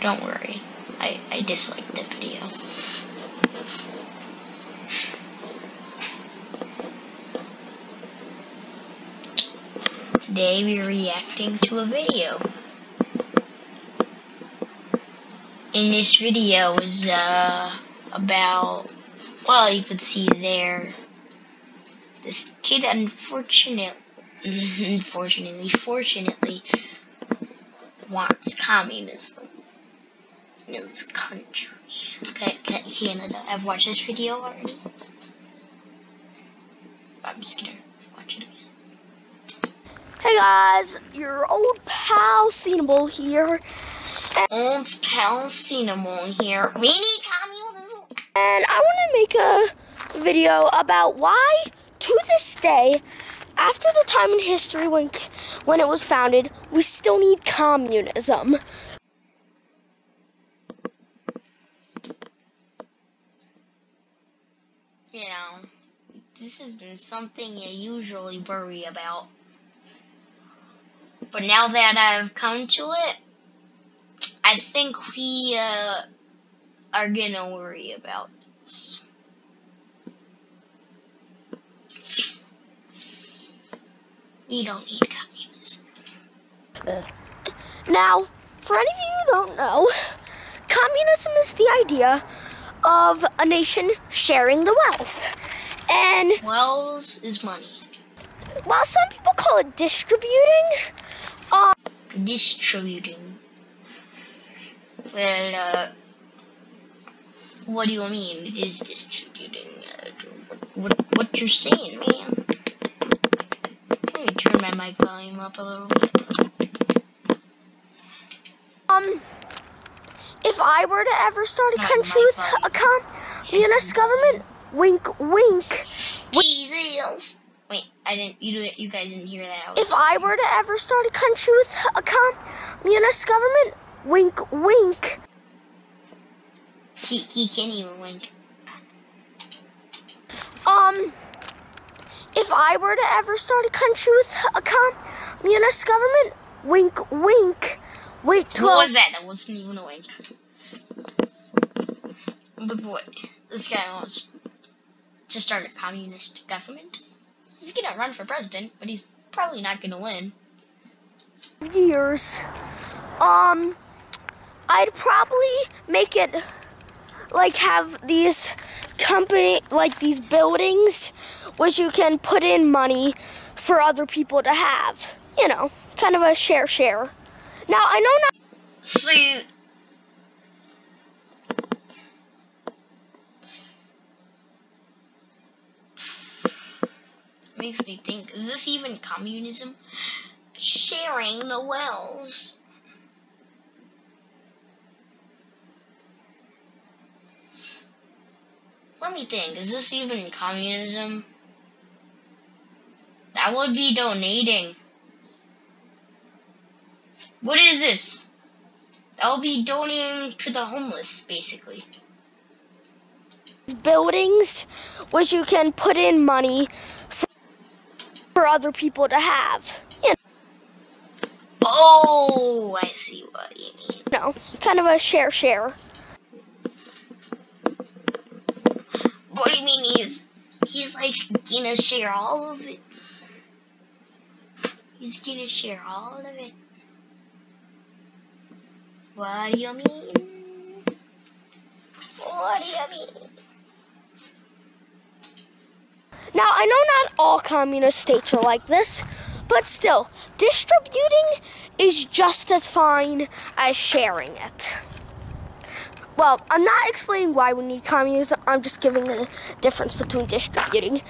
Don't worry. I, I disliked the video. Today we're reacting to a video. And this video is uh, about, well, you could see there, this kid unfortunately, unfortunately, fortunately, wants communism in his country. Okay, Canada. I've watched this video already. I'm just gonna watch it again. Hey guys, your old pal Cinnamon here. Old pal Cinnamon here. We need communism. And I want to make a video about why, to this day, after the time in history when when it was founded, we still need communism. You know, this isn't something you usually worry about. But now that I've come to it, I think we uh, are gonna worry about this. We don't need communism. Uh, now, for any of you who don't know, communism is the idea of a nation sharing the wealth. And wealth is money. While some people call it distributing, um, distributing. Well, uh, what do you mean? It is distributing. Uh, what, what, what you're saying, man? Let me turn my mic volume up a little bit. Um, if I were to ever start a country with a communist government, wink, wink. Jesus. Wait, I didn't. You you guys didn't hear that. I if I were to ever start a country with a communist government, wink, wink. He he can't even wink. Um, if I were to ever start a country with a communist government, wink, wink. Wait, what was that? That wasn't even a wink. But boy, this guy wants to start a communist government. He's gonna run for president, but he's probably not gonna win. Years. Um, I'd probably make it like have these company like these buildings which you can put in money for other people to have. You know, kind of a share share. Now I know not. See. Makes me think, is this even communism? Sharing the wells. Let me think, is this even communism? That would be donating. What is this? I'll be donating to the homeless, basically. Buildings, which you can put in money for, for other people to have. You know. Oh, I see what you mean. No, kind of a share share. What do you mean he's he's like gonna share all of it? He's gonna share all of it. What do you mean? What do you mean? Now, I know not all communist states are like this, but still, distributing is just as fine as sharing it. Well, I'm not explaining why we need communism, I'm just giving the difference between distributing.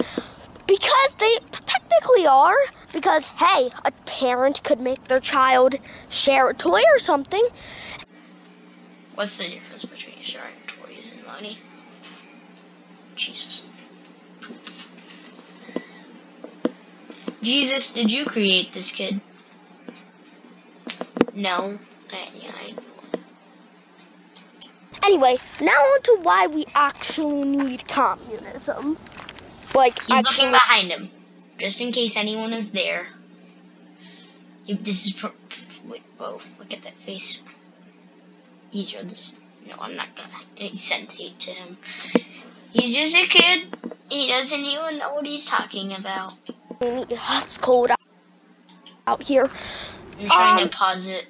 Because they technically are, because hey, a parent could make their child share a toy or something, What's the difference between sharing toys and money? Jesus. Jesus, did you create this kid? No. Yeah, I Anyway, now on to why we actually need communism. Like, he's actually, looking behind him, just in case anyone is there. This is. Wait, whoa! Look at that face. He's really this. No, I'm not gonna send hate to him. He's just a kid. He doesn't even know what he's talking about. It's cold out, out here. I'm trying Um, to pause it.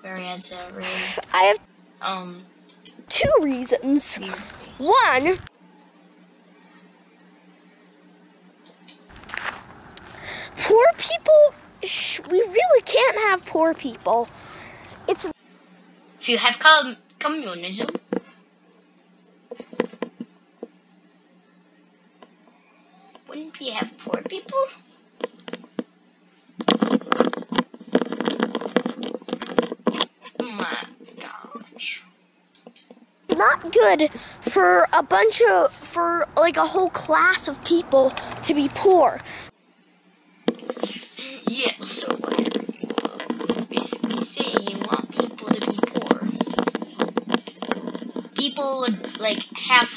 Whereas, uh, really, I have um, two reasons. weird. One, poor people, sh- we really can't have poor people. If you have com- communism, wouldn't we have poor people? My gosh. not good for a bunch of, for like a whole class of people to be poor. Yeah, so what are you uh, basically saying? You want people to be poor. People would, like, have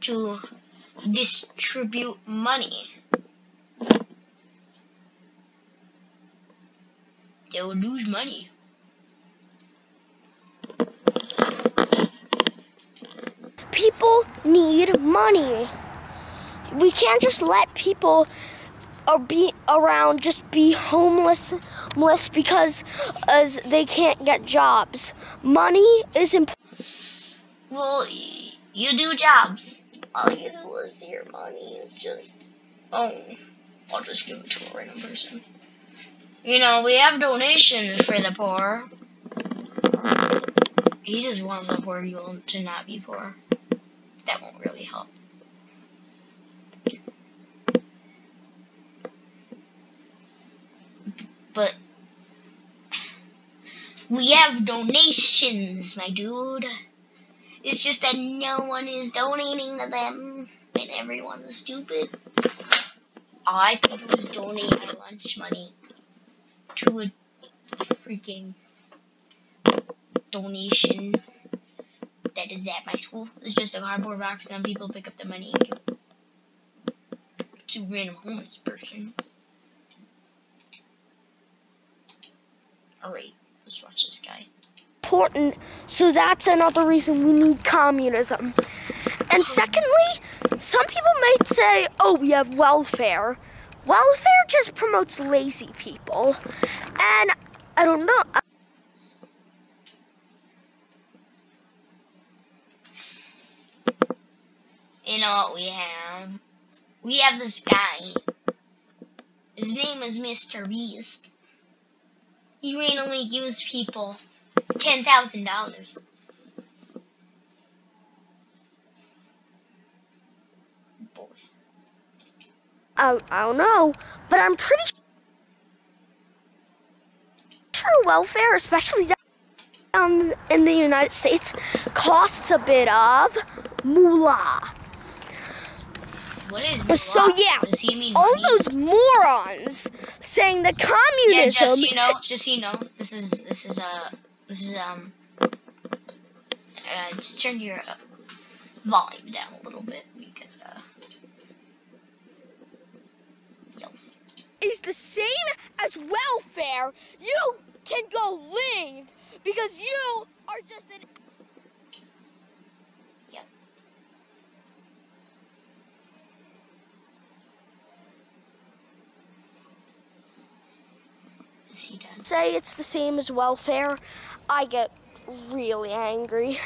to distribute money. They would lose money. People need money. We can't just let people or be around just be homeless homeless because as they can't get jobs. Money is important. Well, you do jobs. All you do is your money. It's just, oh, I'll just give it to a random person. You know, we have donations for the poor. He just wants the poor people to not be poor. That won't really help. But we have donations, my dude. It's just that no one is donating to them, and everyone is stupid. I do is donate lunch money to a freaking donation that is at my school. It's just a cardboard box, and people pick up the money and give to random homeless person. Alright, let's watch this guy. Important. So that's another reason we need communism. And secondly, some people might say, "Oh, we have welfare." Welfare just promotes lazy people. And I don't know. You know what we have? We have this guy. His name is Mr. Beast. He randomly gives people ten thousand dollars. Boy. I, I don't know, but I'm pretty sure welfare, especially down in the United States, costs a bit of moolah. What is So yeah, Does he mean all those morons saying that Yeah, communism just you know, just you know, this is this is uh this is um uh, just turn your uh, volume down a little bit because uh yells. is the same as welfare, you can go leave because you are just an Yep. Is he done? say it's the same as welfare, I get really angry.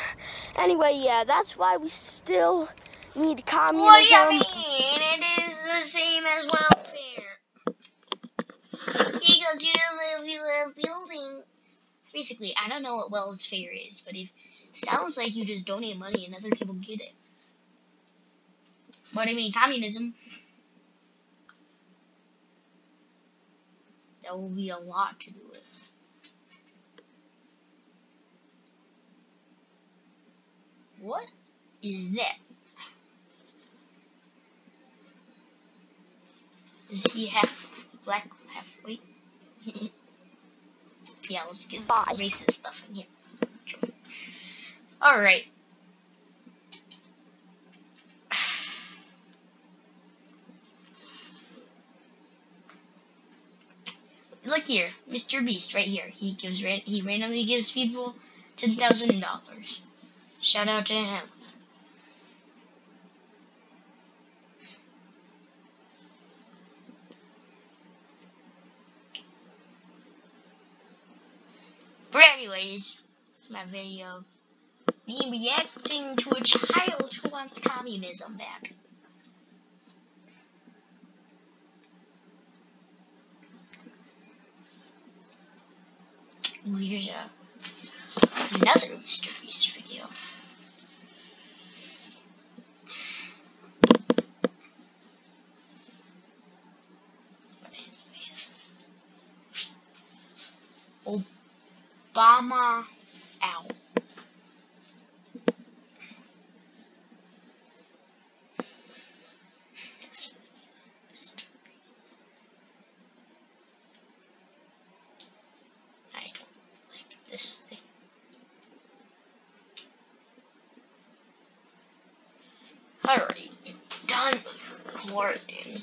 Anyway, yeah, that's why we still need communism. What do you mean? It is the same as welfare. Because you live, you live building. Basically, I don't know what welfare is, but it sounds like you just donate money and other people get it. But I mean, communism. That will be a lot to do it. What is that? Is he half black, half white? yeah, let's get Bye. racist stuff in here. Alright. Look here, Mr. Beast, right here. He gives he randomly gives people $10,000. Shout out to him. But anyways, it's my video of me reacting to a child who wants communism back. A, another Mr. Beast video. But anyways. Obama out. This is the story. I don't like this thing. Alright, done recording.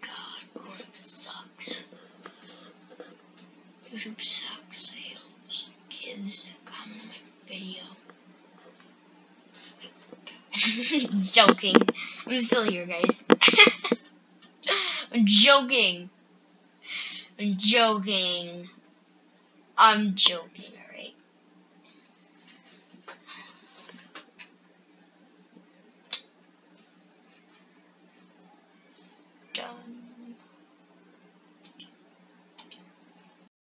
God, recording sucks. YouTube sucks. I hate all those kids that comment on my video. joking. I'm still here, guys. I'm joking. I'm joking. I'm joking.